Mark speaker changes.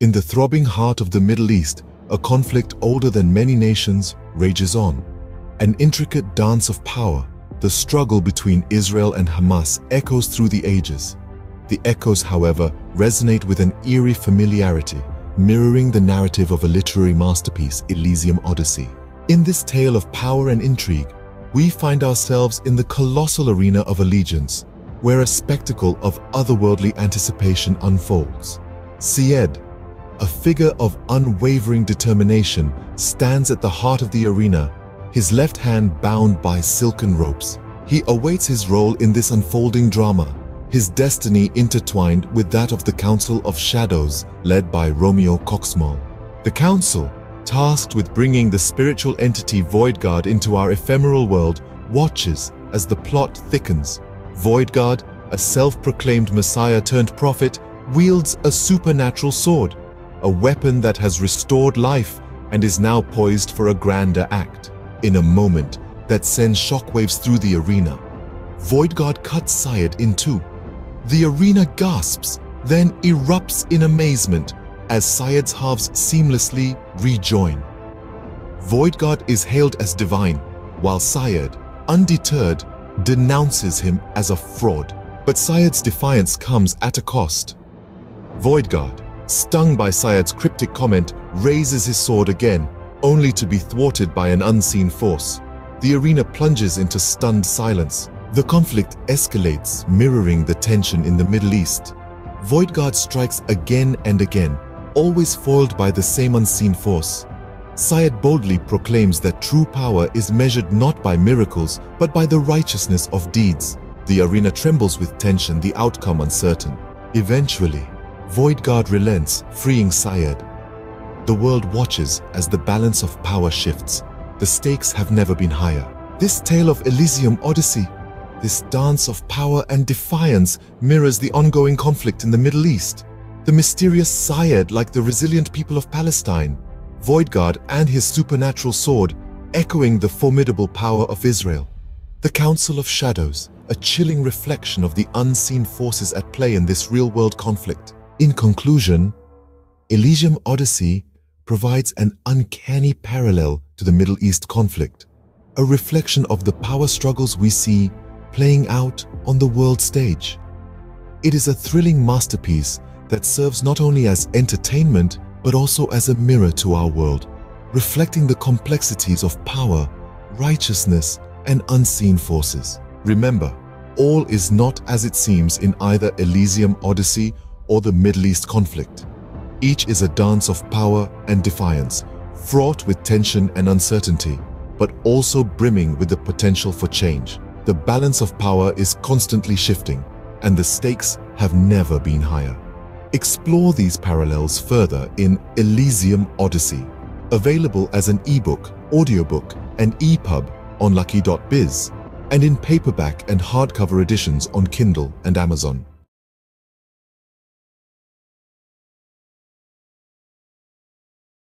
Speaker 1: In the throbbing heart of the Middle East, a conflict older than many nations rages on. An intricate dance of power, the struggle between Israel and Hamas echoes through the ages. The echoes, however, resonate with an eerie familiarity, mirroring the narrative of a literary masterpiece, Elysium Odyssey. In this tale of power and intrigue, we find ourselves in the colossal arena of allegiance, where a spectacle of otherworldly anticipation unfolds. Syed, a figure of unwavering determination, stands at the heart of the arena, his left hand bound by silken ropes. He awaits his role in this unfolding drama, his destiny intertwined with that of the Council of Shadows, led by Romeo Coxsmall. The Council, tasked with bringing the spiritual entity Voidguard into our ephemeral world, watches as the plot thickens. Voidguard, a self-proclaimed messiah turned prophet, wields a supernatural sword, a weapon that has restored life and is now poised for a grander act. In a moment that sends shockwaves through the arena, Voidguard cuts Syed in two. The arena gasps, then erupts in amazement as Syed's halves seamlessly rejoin. Voidguard is hailed as divine, while Syed, undeterred, denounces him as a fraud. But Syed's defiance comes at a cost. Voidguard, stung by Syed's cryptic comment, raises his sword again, only to be thwarted by an unseen force. The arena plunges into stunned silence. The conflict escalates, mirroring the tension in the Middle East. Voidguard strikes again and again, always foiled by the same unseen force. Syed boldly proclaims that true power is measured not by miracles, but by the righteousness of deeds. The arena trembles with tension, the outcome uncertain. Eventually, Voidguard relents, freeing Syed. The world watches as the balance of power shifts. The stakes have never been higher. This tale of Elysium Odyssey, this dance of power and defiance mirrors the ongoing conflict in the Middle East. The mysterious Syed, like the resilient people of Palestine, Void Voidguard and his supernatural sword, echoing the formidable power of Israel. The Council of Shadows, a chilling reflection of the unseen forces at play in this real-world conflict. In conclusion, Elysium Odyssey provides an uncanny parallel to the Middle East conflict, a reflection of the power struggles we see playing out on the world stage. It is a thrilling masterpiece that serves not only as entertainment, but also as a mirror to our world, reflecting the complexities of power, righteousness, and unseen forces. Remember, all is not as it seems in either Elysium Odyssey or the Middle East conflict. Each is a dance of power and defiance, fraught with tension and uncertainty, but also brimming with the potential for change. The balance of power is constantly shifting, and the stakes have never been higher. Explore these parallels further in Elysium Odyssey, available as an ebook, audiobook, and EPUB on Lucky.biz, and in paperback and hardcover editions on Kindle and Amazon.